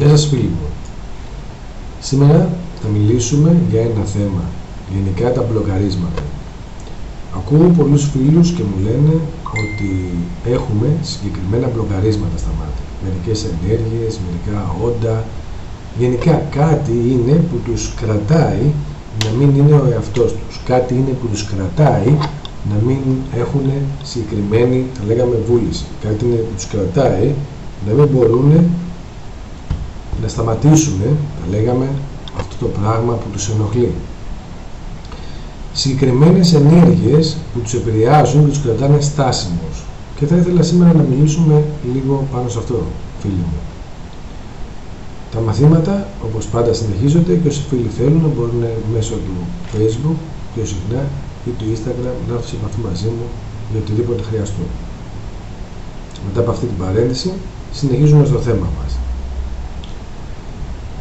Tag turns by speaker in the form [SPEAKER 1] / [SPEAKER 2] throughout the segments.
[SPEAKER 1] Γεια σας φίλοι μου. Σήμερα θα μιλήσουμε για ένα θέμα, γενικά τα μπλοκαρίσματα. Ακούω πολλούς φίλους και μου λένε ότι έχουμε συγκεκριμένα μπλοκαρίσματα στα μάτια. Μερικές ενέργειες, μερικά όντα. Γενικά κάτι είναι που τους κρατάει να μην είναι ο εαυτός τους. Κάτι είναι που τους κρατάει να μην έχουν συγκεκριμένη, θα λέγαμε, βούληση. Κάτι είναι που τους κρατάει να μην μπορούν να σταματήσουν, θα λέγαμε, αυτό το πράγμα που τους ενοχλεί. Συγκεκριμένες ενέργειες που τους επηρεάζουν και τους κρατάνε στάσιμους. Και θα ήθελα σήμερα να μιλήσουμε λίγο πάνω σε αυτό, φίλοι μου. Τα μαθήματα, όπως πάντα, συνεχίζονται και όσοι φίλοι θέλουν να μπορούν μέσω του Facebook πιο συχνά ή του Instagram να έρθουν σε επαφή μαζί μου για οτιδήποτε χρειαστούν. Μετά από αυτή την παρένθεση, συνεχίζουμε στο θέμα μας.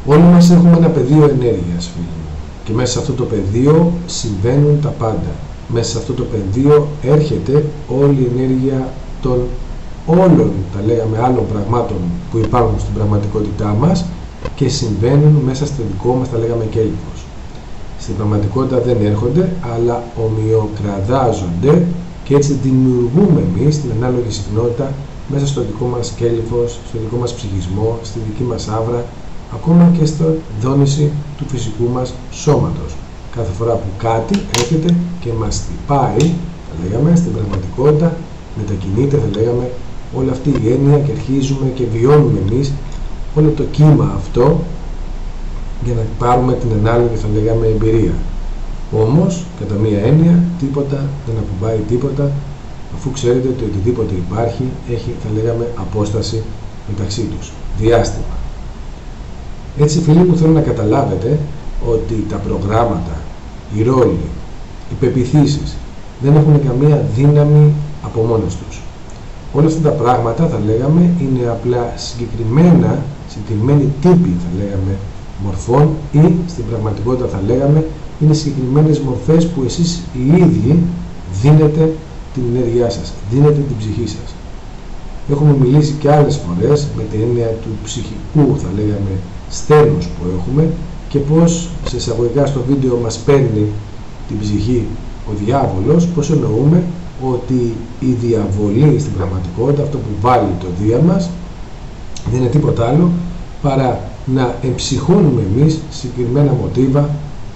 [SPEAKER 1] Όλοι μας έχουμε ένα πεδίο ενέργειας, φίλοι μου. Και μέσα σε αυτό το πεδίο συμβαίνουν τα πάντα. Μέσα σε αυτό το πεδίο έρχεται όλη η ενέργεια των όλων, τα λέγαμε, άλλων πραγμάτων που υπάρχουν στην πραγματικότητά μας και συμβαίνουν μέσα στο δικό μας, τα λέγαμε, κέλυφος. Στην πραγματικότητα δεν έρχονται, αλλά ομοιοκραδάζονται και έτσι δημιουργούμε εμείς την ανάλογη συχνότητα μέσα στο δικό μας κέλυφος, στο δικό μας ψυχισμό, στη δική μας άβρα, ακόμα και στο δόνηση του φυσικού μας σώματος. Κάθε φορά που κάτι έρχεται και μας τυπάει, θα λέγαμε, στην πραγματικότητα, μετακινείται, θα λέγαμε, όλη αυτή η έννοια και αρχίζουμε και βιώνουμε εμείς όλο το κύμα αυτό για να πάρουμε την ανάλογη, θα λέγαμε, εμπειρία. Όμως, κατά μία έννοια, τίποτα δεν ακουμπάει τίποτα, αφού ξέρετε ότι οτιδήποτε υπάρχει έχει, θα λέγαμε, απόσταση μεταξύ τους, διάστημα. Έτσι φίλοι μου θέλω να καταλάβετε ότι τα προγράμματα, οι ρόλοι, οι πεπιθήσεις δεν έχουν καμία δύναμη από μόνος τους. Όλα αυτά τα πράγματα θα λέγαμε είναι απλά συγκεκριμένα, συγκεκριμένοι τύποι θα λέγαμε μορφών ή στην πραγματικότητα θα λέγαμε είναι συγκεκριμένες μορφές που εσείς οι ίδιοι δίνετε την ενέργειά σας, δίνετε την ψυχή σας. Έχουμε μιλήσει και άλλες φορές με την έννοια του ψυχικού θα λέγαμε στέλνους που έχουμε και πως σε εισαγωγικά στο βίντεο μας παίρνει την ψυχή ο διάβολος, πως εννοούμε ότι η διαβολή στην πραγματικότητα, αυτό που βάλει το δία μας, δεν είναι τίποτα άλλο παρά να εμψυχώνουμε εμείς συγκεκριμένα μοτίβα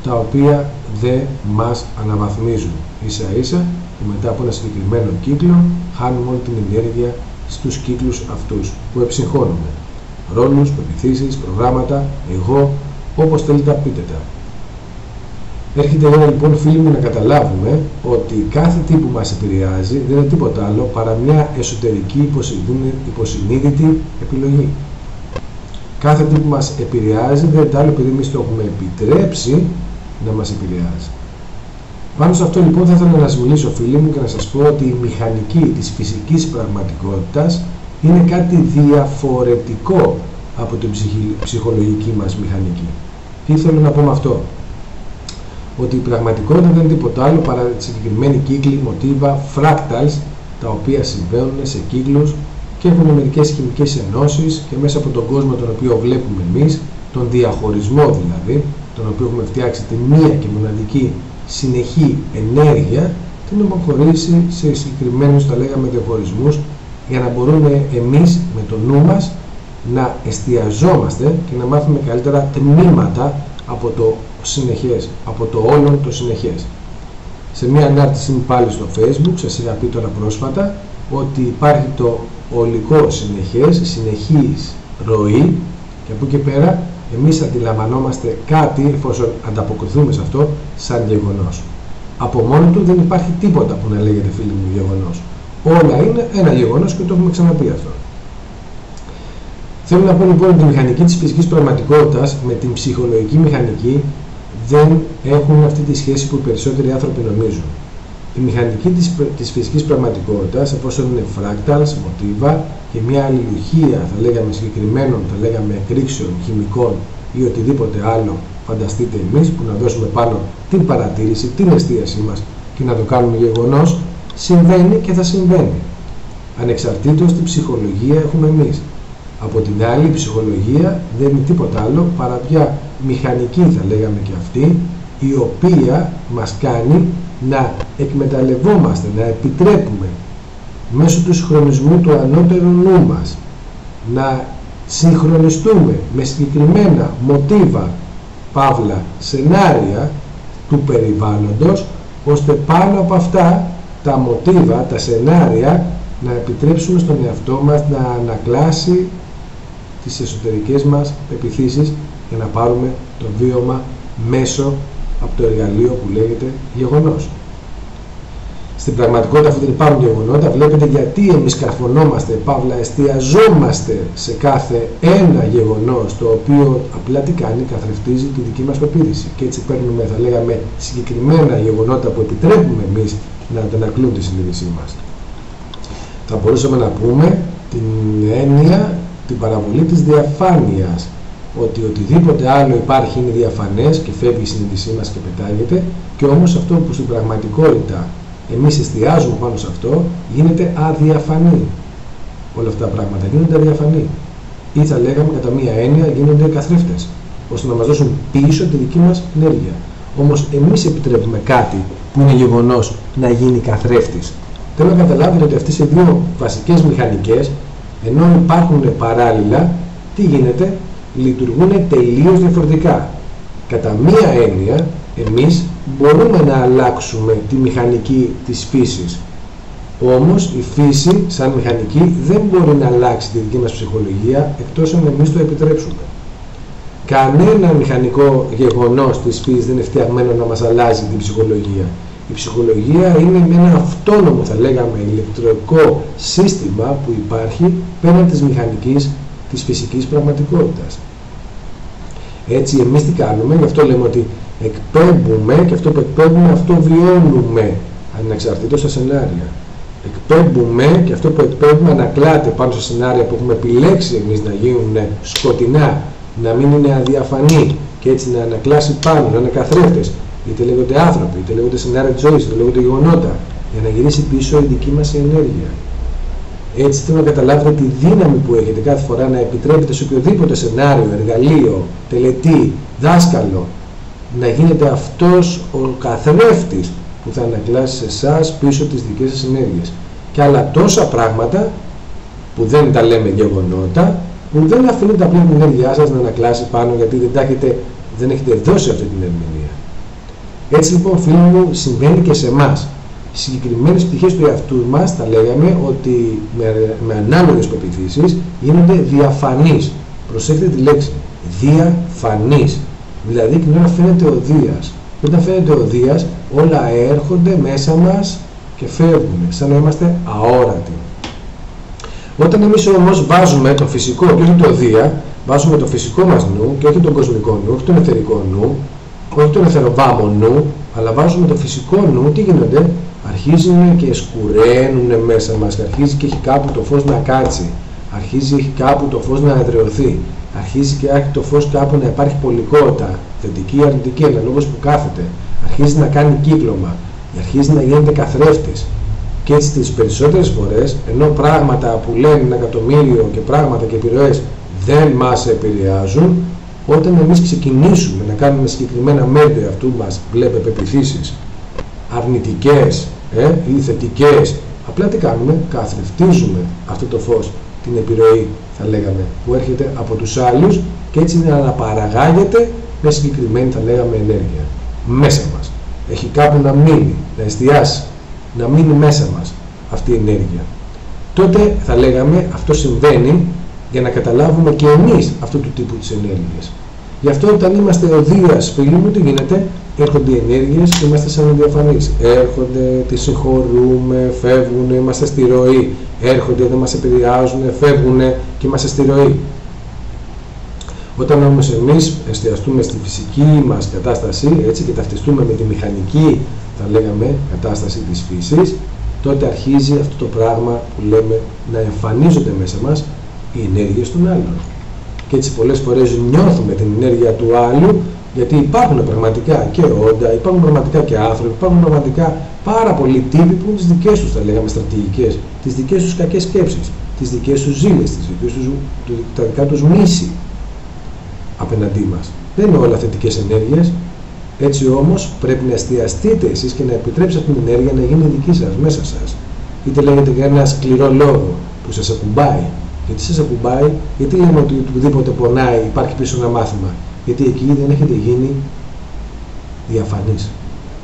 [SPEAKER 1] τα οποία δεν μας αναβαθμίζουν. Ίσα ίσα και μετά από ένα συγκεκριμένο κύκλο χάνουμε όλη την ενέργεια στους κύκλους αυτούς που εμψυχώνουμε ρόλους, πεπιθήσεις, προγράμματα, εγώ, όπως θέλετε να πείτε τα. Έρχεται η ώρα λοιπόν φίλοι μου να καταλάβουμε ότι κάθε τι που μας επηρεάζει δεν είναι τίποτα άλλο παρά μια εσωτερική υποσυνείδητη επιλογή. Κάθε τι που μας επηρεάζει δεν είναι άλλο επειδή εμείς το έχουμε επιτρέψει να μας επηρεάζει. Πάνω σε αυτό λοιπόν θα ήθελα να σας μιλήσω φίλοι μου και να σας πω ότι η μηχανική της φυσικής πραγματικότητας είναι κάτι διαφορετικό από την ψυχολογική μας μηχανική. Τι θέλω να πω με αυτό; Ότι η πραγματικότητα δεν είναι τίποτα άλλο παρά συγκεκριμένοι κύκλοι, μοτίβα, fractals, τα οποία συμβαίνουν σε κύκλους και έχουν μερικές χημικές ενώσεις και μέσα από τον κόσμο τον οποίο βλέπουμε εμείς, τον διαχωρισμό δηλαδή, τον οποίο έχουμε φτιάξει τη μία και μοναδική συνεχή ενέργεια, την έχουμε χωρίσει σε συγκεκριμένους, τα λέγαμε, διαχωρισμούς για να μπορούμε εμείς με το νου μας να εστιαζόμαστε και να μάθουμε καλύτερα τμήματα από το συνεχές, από το όλον το συνεχές. Σε μια ανάρτηση μου πάλι στο facebook, σας είχα πει τώρα πρόσφατα, ότι υπάρχει το ολικό συνεχές, συνεχής ροή και από εκεί πέρα εμείς αντιλαμβανόμαστε κάτι, εφόσον ανταποκριθούμε σε αυτό, σαν γεγονός. Από μόνο του δεν υπάρχει τίποτα που να λέγεται φίλοι μου γεγονός. Όλα είναι ένα γεγονός και το έχουμε ξαναπεί αυτό. Θέλω να πω λοιπόν ότι η μηχανική της φυσικής πραγματικότητας με την ψυχολογική μηχανική δεν έχουν αυτή τη σχέση που οι περισσότεροι άνθρωποι νομίζουν. Η μηχανική της, της φυσικής πραγματικότητας, εφόσον είναι fractals, μοτίβα και μια αλληλουχία, θα λέγαμε συγκεκριμένων, θα λέγαμε εκρήξεων, χημικών ή οτιδήποτε άλλο, φανταστείτε εμείς, που να δώσουμε πάνω την παρατήρηση, την εστίασή μας και να το κάνουμε γεγονός, συμβαίνει και θα συμβαίνει. Ανεξαρτήτως τι ψυχολογία έχουμε εμείς. Από την άλλη, η ψυχολογία δεν είναι τίποτα άλλο παρά μια μηχανική, θα λέγαμε και αυτή, η οποία μας κάνει να εκμεταλλευόμαστε, να επιτρέπουμε μέσω του συγχρονισμού του ανώτερου νου μας να συγχρονιστούμε με συγκεκριμένα μοτίβα, παύλα, σενάρια του περιβάλλοντος ώστε πάνω από αυτά τα μοτίβα, τα σενάρια να επιτρέψουμε στον εαυτό μας να ανακλάσει τις εσωτερικές μας επιθύσεις για να πάρουμε το βίωμα μέσω από το εργαλείο που λέγεται γεγονός. Στην πραγματικότητα αφού δεν υπάρχουν γεγονότα βλέπετε γιατί εμείς καρφωνόμαστε, παύλα εστιαζόμαστε σε κάθε ένα γεγονός το οποίο απλά τι κάνει, καθρεφτίζει τη δική μας πεποίθηση και έτσι παίρνουμε θα λέγαμε συγκεκριμένα γεγονότα που επιτρέπουμε εμείς να αντανακλούν τη συνείδησή μας. Θα μπορούσαμε να πούμε την έννοια, την παραβολή της διαφάνειας ότι οτιδήποτε άλλο υπάρχει είναι διαφανές και φεύγει η συνείδησή μας και πετάγεται και όμως αυτό που στην πραγματικότητα εμείς εστιάζουμε πάνω σε αυτό γίνεται αδιαφανή. Όλα αυτά τα πράγματα γίνονται αδιαφανή. Ή θα λέγαμε κατά μία έννοια γίνονται καθρέφτες ώστε να μας δώσουν πίσω τη δική μας ενέργεια. Όμως εμείς επιτρέπουμε κάτι που είναι γεγονός να γίνει καθρέφτης. Θέλω να καταλάβετε ότι αυτές οι δύο βασικές μηχανικές ενώ υπάρχουν παράλληλα, τι γίνεται, λειτουργούν τελείως διαφορετικά. Κατά μία έννοια, εμείς μπορούμε να αλλάξουμε τη μηχανική της φύσης. Όμως η φύση σαν μηχανική δεν μπορεί να αλλάξει τη δική μας ψυχολογία εκτός αν εμείς το επιτρέψουμε. Κανένα μηχανικό γεγονός της φύσης δεν είναι φτιαγμένο να μας αλλάζει την ψυχολογία. Η ψυχολογία είναι με ένα αυτόνομο θα λέγαμε ηλεκτρικό σύστημα που υπάρχει πέραν της μηχανικής της φυσικής πραγματικότητας. Έτσι εμείς τι κάνουμε, γι' αυτό λέμε ότι εκπέμπουμε και αυτό που εκπέμπουμε αυτό βιώνουμε ανεξαρτήτως στα σενάρια. Εκπέμπουμε και αυτό που εκπέμπουμε ανακλάται πάνω στα σενάρια που έχουμε επιλέξει εμείς να γίνουν σκοτεινά, να μην είναι αδιαφανή και έτσι να ανακλάσει πάνω, να είναι καθρέφτες, είτε λέγονται άνθρωποι, είτε λέγονται σενάρια της ζωής, είτε λέγονται γεγονότα, για να γυρίσει πίσω η δική μας ενέργεια. Έτσι θέλω να καταλάβετε τη δύναμη που έχετε κάθε φορά να επιτρέπετε σε οποιοδήποτε σενάριο, εργαλείο, τελετή, δάσκαλο, να γίνετε αυτός ο καθρέφτης που θα ανακλάσει σε εσάς πίσω τις δικές σας ενέργειες. Και άλλα τόσα πράγματα που δεν τα λέμε γεγονότα, που δεν αφήνετε απλά την ενέργειά σας να ανακλάσει πάνω γιατί δεν, τα έχετε, δεν έχετε δώσει αυτή την ερμηνεία. Έτσι λοιπόν φίλοι μου συμβαίνει και σε εμάς. Οι συγκεκριμένες πτυχές του εαυτού μας θα λέγαμε ότι με, με ανάλογες πεπιθήσεις γίνονται διαφανείς. Προσέξτε τη λέξη. Διαφανείς. Δηλαδή την ώρα φαίνεται ο Δίας. Όταν φαίνεται ο Δίας όλα έρχονται μέσα μας και φεύγουν, σαν να είμαστε αόρατοι. Όταν εμείς όμως βάζουμε το φυσικό και όχι το Δία, βάζουμε το φυσικό μας νου και όχι τον κοσμικό νου, όχι τον εθερικό νου, όχι τον εθεροβάμο νου, αλλά βάζουμε το φυσικό νου, τι γίνονται, αρχίζουν και σκουραίνουν μέσα μας. Και αρχίζει και έχει κάπου το φως να κάτσει, αρχίζει έχει κάπου το φως να εδραιωθεί, αρχίζει και έχει το φως κάπου να υπάρχει πολικότητα, θετική ή αρνητική, αναλόγως που κάθεται, αρχίζει να κάνει κύκλωμα, αρχίζει να γίνεται καθρέφτης. Και έτσι τις περισσότερες φορές, ενώ πράγματα που λένε ένα εκατομμύριο και πράγματα και επιρροές δεν μας επηρεάζουν, όταν εμείς ξεκινήσουμε να κάνουμε συγκεκριμένα μέτρα αυτού μας, βλέπε πεπιθήσεις, αρνητικές ε, ή θετικές, απλά τι κάνουμε, καθρεφτίζουμε αυτό το φως, την επιρροή θα λέγαμε, που έρχεται από τους άλλους και έτσι να αναπαραγάγεται με συγκεκριμένη θα λέγαμε ενέργεια μέσα μας. Έχει κάπου να μείνει, να εστιάσει, να μείνει μέσα μας αυτή η ενέργεια. Τότε θα λέγαμε αυτό συμβαίνει για να καταλάβουμε και εμείς αυτού του τύπου της ενέργειας. Γι' αυτό όταν είμαστε ο Δίας, φίλοι μου, τι γίνεται, έρχονται οι ενέργειες και είμαστε σαν διαφανείς. Έρχονται, τις συγχωρούμε, φεύγουν, είμαστε στη ροή. Έρχονται, δεν μας επηρεάζουν, φεύγουν και είμαστε στη ροή. Όταν όμως εμείς εστιαστούμε στη φυσική μας κατάσταση έτσι, και ταυτιστούμε με τη μηχανική, θα λέγαμε, κατάσταση της φύσης, τότε αρχίζει αυτό το πράγμα που λέμε να εμφανίζονται μέσα μας οι ενέργειες των άλλων. Και έτσι πολλές φορές νιώθουμε την ενέργεια του άλλου γιατί υπάρχουν πραγματικά και όντα, υπάρχουν πραγματικά και άνθρωποι, υπάρχουν πραγματικά πάρα πολλοί τύποι που είναι τις δικές τους, θα λέγαμε, στρατηγικές, τις δικές τους κακές σκέψεις. τις δικές τους ζήλες, τις δικές τους, τα δικά τους μίση απέναντί μας. Δεν είναι όλα θετικές ενέργειες. Έτσι όμως πρέπει να εστιαστείτε εσείς και να επιτρέψετε την ενέργεια να γίνει δική σας, μέσα σας. Είτε λέγεται για ένα σκληρό λόγο που σας ακουμπάει. Γιατί σας ακουμπάει, γιατί λέμε ότι οτιδήποτε πονάει υπάρχει πίσω ένα μάθημα. Γιατί εκεί δεν έχετε γίνει διαφανείς.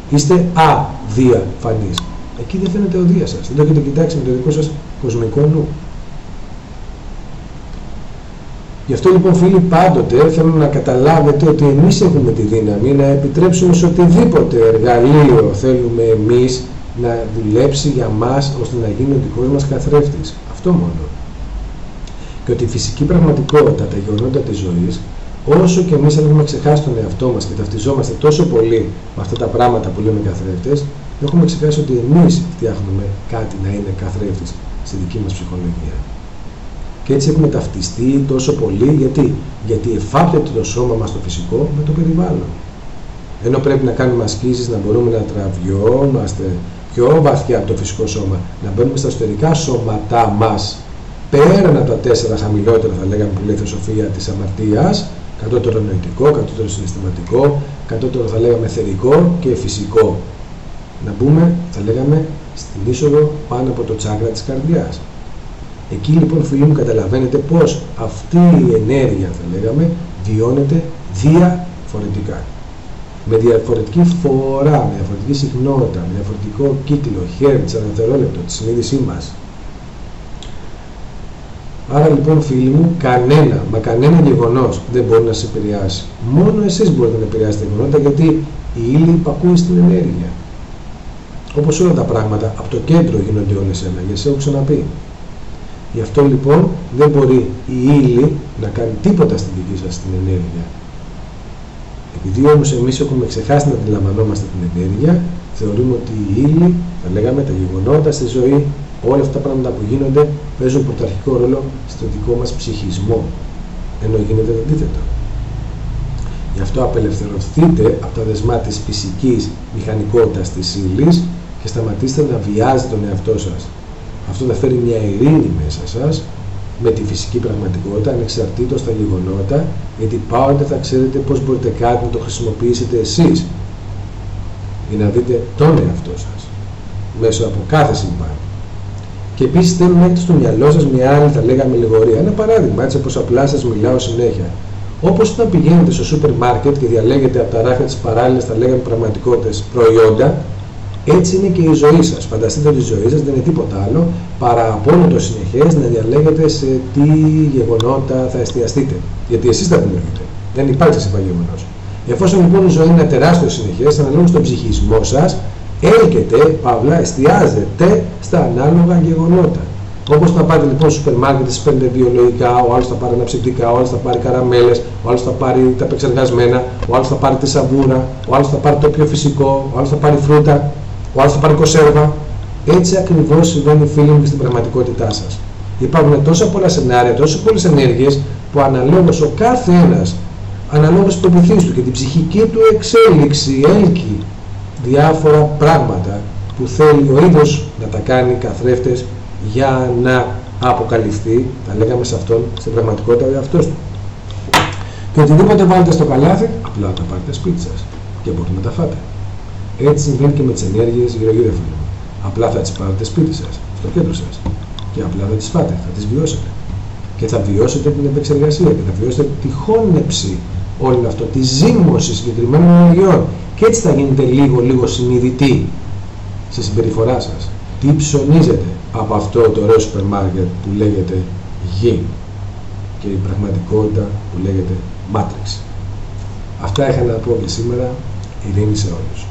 [SPEAKER 1] Είστε αδιαφανείς. Εκεί δεν φαίνεται ο Δίας σας. Δεν το έχετε κοιτάξει με το δικό σας κοσμικό νου. Γι' αυτό λοιπόν φίλοι πάντοτε θέλω να καταλάβετε ότι εμείς έχουμε τη δύναμη να επιτρέψουμε σε οτιδήποτε εργαλείο θέλουμε εμείς να δουλέψει για μας ώστε να γίνει ο δικός μας καθρέφτης. Αυτό μόνο. Και ότι η φυσική πραγματικότητα, τα γεγονότα της ζωής, όσο και εμείς έχουμε ξεχάσει τον εαυτό μας και ταυτιζόμαστε τόσο πολύ με αυτά τα πράγματα που λέμε καθρέφτες, έχουμε ξεχάσει ότι εμείς φτιάχνουμε κάτι να είναι καθρέφτης στη δική μας ψυχολογία. Και έτσι έχουμε ταυτιστεί τόσο πολύ, γιατί, γιατί εφάπτεται το σώμα μας το φυσικό με το περιβάλλον. Ενώ πρέπει να κάνουμε ασκήσεις, να μπορούμε να τραβιόμαστε πιο βαθιά από το φυσικό σώμα, να μπαίνουμε στα εσωτερικά σώματά μας, πέραν από τα τέσσερα χαμηλότερα θα λέγαμε που λέει η φιλοσοφία της αμαρτίας, κατώτερο νοητικό, κατώτερο συναισθηματικό, κατώτερο θα λέγαμε θερικό και φυσικό. Να μπούμε, θα λέγαμε, στην είσοδο πάνω από το τσάκρα της καρδιάς. Εκεί λοιπόν φίλοι μου καταλαβαίνετε πως αυτή η ενέργεια θα λέγαμε βιώνεται διαφορετικά. Με διαφορετική φορά, με διαφορετική συχνότητα, με διαφορετικό κύκλο, χέρι, αναθερόλεπτο, τη συνείδησή μας. Άρα λοιπόν φίλοι μου, κανένα, μα κανένα γεγονός δεν μπορεί να σε επηρεάσει. Μόνο εσείς μπορείτε να επηρεάσετε τα γεγονότα γιατί η ύλη υπακούει στην ενέργεια. Όπως όλα τα πράγματα, από το κέντρο γίνονται όλες ένα, για σε έχω ξαναπεί. Γι' αυτό λοιπόν δεν μπορεί η ύλη να κάνει τίποτα στην δική σας την ενέργεια. Επειδή όμως εμείς έχουμε ξεχάσει να αντιλαμβανόμαστε την ενέργεια, θεωρούμε ότι η ύλη, θα λέγαμε τα γεγονότα στη ζωή, όλα αυτά τα πράγματα που γίνονται παίζουν πρωταρχικό ρόλο στο δικό μας ψυχισμό, ενώ γίνεται το αντίθετο. Γι' αυτό απελευθερωθείτε από τα δεσμά της φυσικής μηχανικότητας της ύλης και σταματήστε να βιάζετε τον εαυτό σας. Αυτό θα φέρει μια ειρήνη μέσα σας με τη φυσική πραγματικότητα, ανεξαρτήτως τα γεγονότα, γιατί πάντα θα ξέρετε πώς μπορείτε κάτι να το χρησιμοποιήσετε εσείς για να δείτε τον εαυτό σας μέσω από κάθε συμβάν. Και επίσης θέλουμε να έχετε στο μυαλό σας μια άλλη, θα λέγαμε, λιγορία. Ένα παράδειγμα, έτσι όπω απλά σας μιλάω συνέχεια. Όπως όταν πηγαίνετε στο σούπερ μάρκετ και διαλέγετε από τα ράφια τη παράλληλα, θα λέγαμε πραγματικότητες προϊόντα, έτσι είναι και η ζωή σας. Φανταστείτε ότι η ζωή σας δεν είναι τίποτα άλλο παρά από όλο το συνεχές να διαλέγετε σε τι γεγονότα θα εστιαστείτε. Γιατί εσείς τα δημιουργείτε. Δεν υπάρχει σε γεγονό. Εφόσον λοιπόν η ζωή είναι τεράστιο συνεχές, αναλόγως στον ψυχισμό σας, έρχεται, παύλα, εστιάζεται στα ανάλογα γεγονότα. Όπως θα πάτε λοιπόν στο σούπερ μάρκετ, παίρνετε βιολογικά, ο άλλος θα πάρει αναψυκτικά, ο άλλος θα πάρει καραμέλες, ο άλλος θα πάρει τα επεξεργασμένα, ο άλλος θα πάρει τη σαβούρα, ο άλλος θα πάρει το πιο φυσικό, ο άλλος θα πάρει φρούτα, ο άλλος θα πάρει κονσέρβα. Έτσι ακριβώς συμβαίνει φίλοι μου στην πραγματικότητά σας. Υπάρχουν τόσα πολλά σενάρια, τόσες πολλές ενέργειες που αναλόγως ο κάθε ένας, αναλόγως το πεπιθήσει του και την ψυχική του εξέλιξη, έλκει διάφορα πράγματα που θέλει ο ίδιος να τα κάνει καθρέφτες για να αποκαλυφθεί, θα λέγαμε σε αυτόν, στην πραγματικότητα ο εαυτός του. Και οτιδήποτε βάλετε στο καλάθι, απλά τα πάρετε σπίτι σας και μπορείτε να τα φάτε. Έτσι συμβαίνει και με τις ενέργειες γύρω γύρω φίλοι Απλά θα τις πάρετε σπίτι σας, στο κέντρο σας και απλά θα τις φάτε, θα τις βιώσετε. Και θα βιώσετε την επεξεργασία και θα βιώσετε τη χώνεψη όλο αυτό, τη ζύμωση συγκεκριμένων ενεργειών και έτσι θα γίνετε λίγο λίγο συνειδητοί στη συμπεριφορά σας. Τι ψωνίζετε από αυτό το ωραίο σούπερ μάρκετ που λέγεται γη και η πραγματικότητα που λέγεται Matrix. Αυτά είχα να πω και σήμερα. Ειρήνη σε όλους.